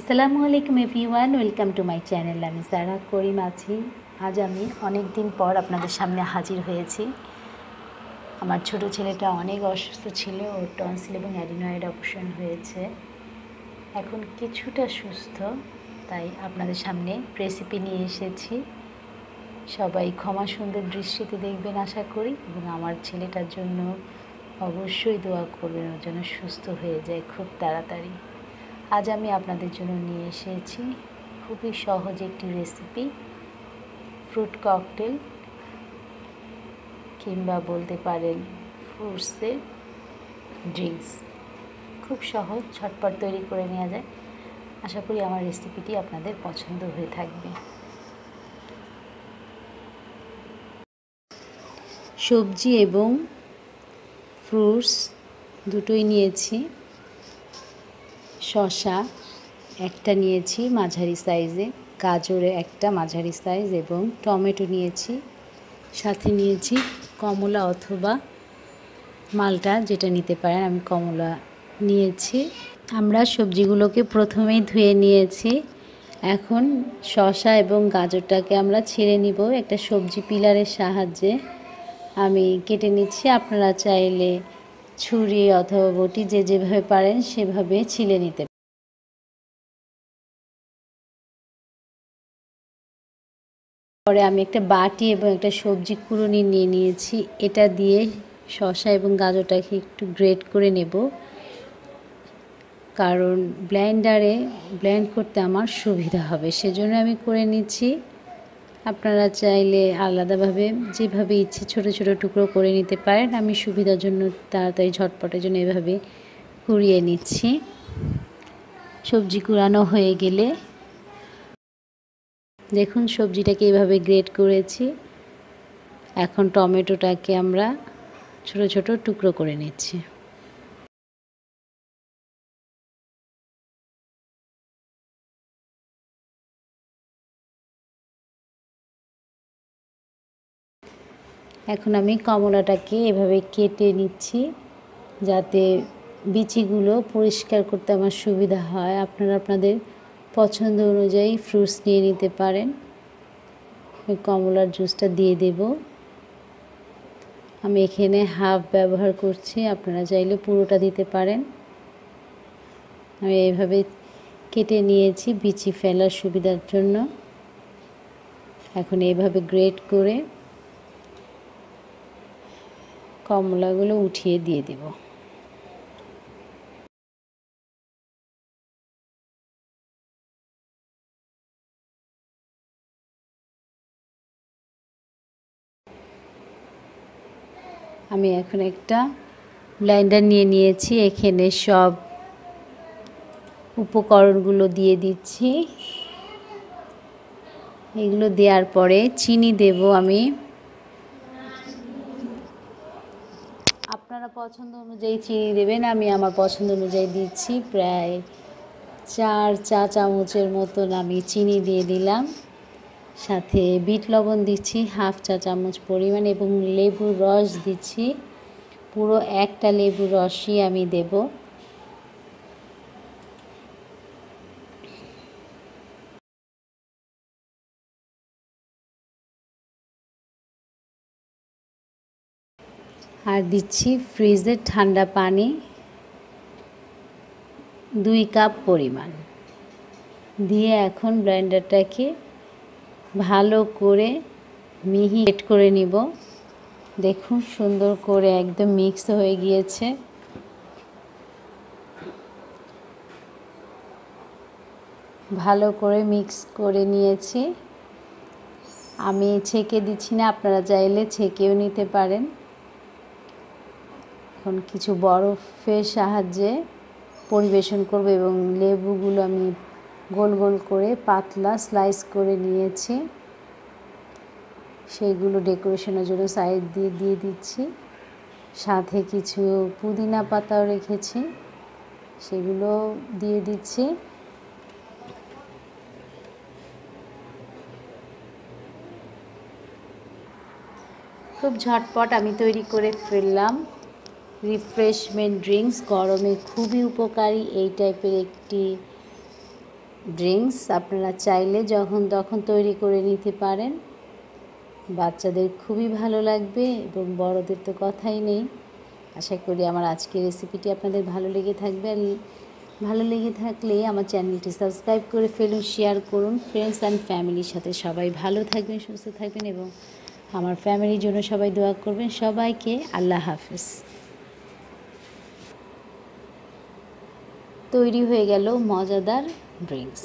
আসসালামু আলাইকুম everyone, welcome to my channel. আমি সারা করিম আছি। আজ আমি অনেক দিন পর আপনাদের সামনে হাজির হয়েছি। আমার ছোট ছেলেটা অনেক অসুস্থ ছিল, ওর টনসিল এবং অ্যাডিনয়েড অপারেশন হয়েছে। এখন কিছুটা সুস্থ, তাই আপনাদের সামনে রেসিপি নিয়ে এসেছি। সবাই ক্ষমা সুন্দর দৃষ্টিতে দেখবেন, আশা করি, এবং আমার ছেলেটার জন্য অবশ্যই দোয়া করবেন ওর যেন সুস্থ হয়ে যায় খুব তাড়াতাড়ি। আজ আমি আপনাদের জন্য নিয়ে এসেছি খুবই সহজ একটি রেসিপি ফ্রুট ককটেল কিংবা বলতে পারেন ফ্রুটসের ড্রিঙ্কস খুব সহজ, ঝটপট তৈরি করে নেওয়া যায়। আশা করি আমার রেসিপিটি আপনাদের পছন্দ হয়ে থাকবে। সবজি এবং ফ্রুটস দুটোই নিয়েছি। শশা একটা নিয়েছি মাঝারি সাইজে, গাজরে একটা মাঝারি সাইজ এবং টমেটো নিয়েছি। সাথে নিয়েছি কমলা অথবা মালটা যেটা নিতে পারেন, আমি কমলা নিয়েছি। আমরা সবজিগুলোকে প্রথমেই ধুয়ে নিয়েছি। এখন শশা এবং গাজরটাকে আমরা ছেড়ে নিব একটা সবজি পিলারের সাহায্যে। আমি কেটে নিচ্ছি, আপনারা চাইলে ছুরি অথবা বটি যে যেভাবে পারেন সেভাবে ছিলে নিতে পরে আমি একটা বাটি এবং একটা সবজি কুড়ুনি নিয়ে নিয়েছি। এটা দিয়ে শসা এবং গাজরটাকে একটু গ্রেট করে নেব। কারণ ব্লেন্ডারে, ব্লেন্ড করতে আমার সুবিধা হবে। সেজন্য আমি করে নিচ্ছি। আপনারা চাইলে আলাদাভাবে যেভাবে ইচ্ছে ছোট ছোট টুকরো করে নিতে পারেন, আমি সুবিধার জন্য তাড়াতাড়ি ঝটপটের জন্য এভাবে কুড়িয়ে নিচ্ছি। সবজি কুড়ানো হয়ে গেলে দেখুন সবজিটাকে এভাবে গ্রেট করেছি। এখন টমেটোটাকে আমরা ছোট ছোট টুকরো করে নিচ্ছি। এখন আমি কমলাটাকে এভাবে কেটে নিচ্ছি যাতে বিচিগুলো পরিষ্কার করতে আমার সুবিধা হয়। আপনারা আপনাদের পছন্দ অনুযায়ী ফ্রুটস নিয়ে নিতে পারেন। কমলার জুসটা দিয়ে দেব। আমি এখানে হাফ ব্যবহার করছি, আপনারা চাইলে পুরোটা দিতে পারেন। আমি এভাবে কেটে নিয়েছি বিচি ফেলার সুবিধার জন্য। এখন এইভাবে গ্রেট করে কমলাগুলো উঠিয়ে দিয়ে দেব। আমি এখন একটা ব্লাইন্ডার নিয়ে নিয়েছি, এখানে সব উপকরণগুলো দিয়ে দিচ্ছি। এগুলো দেওয়ার পরে চিনি দেব আমি। আপনারা পছন্দ অনুযায়ী চিনি দেবেন, আমি আমার পছন্দ অনুযায়ী দিচ্ছি। প্রায় চার চা চামচের মতন আমি চিনি দিয়ে দিলাম। সাথে বিট লবণ দিচ্ছি, হাফ চা চামচ পরিমাণ এবং লেবুর রস দিচ্ছি। পুরো একটা লেবুর রসই আমি দেব। আর দিচ্ছি ফ্রিজের ঠান্ডা পানি দুই কাপ পরিমাণ। দিয়ে এখন ব্লেন্ডারটাকে ভালো করে মিহি এড করে নিব। দেখুন সুন্দর করে একদম মিক্স হয়ে গিয়েছে। ভালো করে মিক্স করে নিয়েছি। আমি ছেঁকে দিচ্ছি না, আপনারা চাইলে ছেঁকেও নিতে পারেন। এখন কিছু বরফের সাহায্যে পরিবেশন করব এবং লেবুগুলো আমি গোল গোল করে পাতলা স্লাইস করে নিয়েছি। সেইগুলো ডেকোরেশনের জন্য সাইড দিয়ে দিয়ে দিচ্ছি। সাথে কিছু পুদিনা পাতাও রেখেছি। সেগুলো দিয়ে দিচ্ছি। খুব ঝটপট আমি তৈরি করে ফেললাম। রিফ্রেশমেন্ট ড্রিঙ্কস গরমে খুবই উপকারী এই টাইপের একটি ড্রিঙ্কস আপনারা চাইলে যখন তখন তৈরি করে নিতে পারেন। বাচ্চাদের খুবই ভালো লাগবে এবং বড়দের তো কথাই নেই। আশা করি আমার আজকের রেসিপিটি আপনাদের ভালো লেগে থাকবে। আর ভালো লেগে থাকলে আমার চ্যানেলটি সাবস্ক্রাইব করে ফেলুন শেয়ার করুন। ফ্রেন্ডস অ্যান্ড ফ্যামিলির সাথে সবাই ভালো থাকবেন, সুস্থ থাকবেন এবং আমার ফ্যামিলির জন্য সবাই দোয়া করবেন। সবাইকে আল্লাহ হাফিজ। তৈরি হয়ে গেল মজাদার ড্রিঙ্কস